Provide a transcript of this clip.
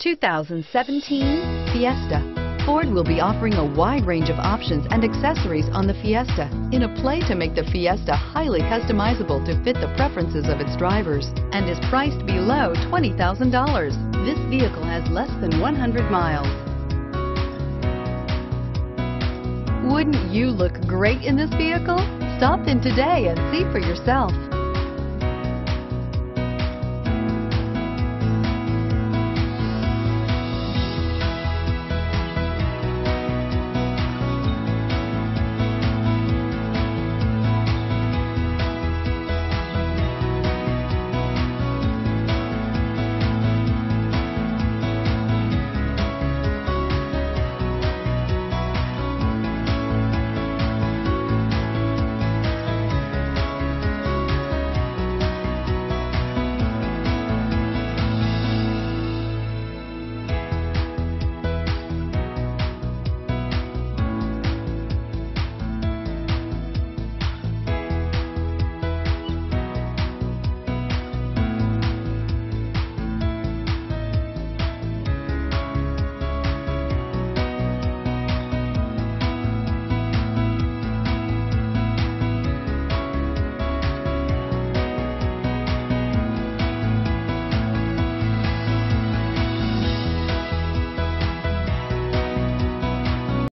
2017 Fiesta. Ford will be offering a wide range of options and accessories on the Fiesta in a play to make the Fiesta highly customizable to fit the preferences of its drivers and is priced below $20,000. This vehicle has less than 100 miles. Wouldn't you look great in this vehicle? Stop in today and see for yourself.